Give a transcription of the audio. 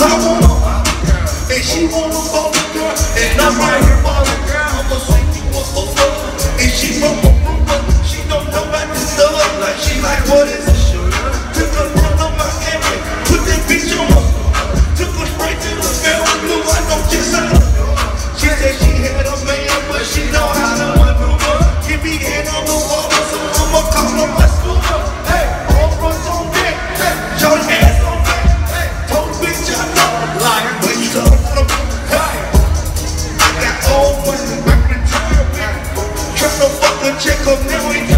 I want a girl, and she want a baller girl, and I'm right here for the girl. I'ma a baller, and she from She don't know about this stuff, like she like what is this? Took her down on my put that bitch on. Took to the She said she had a man, but she know how to maneuver. Give me hand on the wall. conmigo y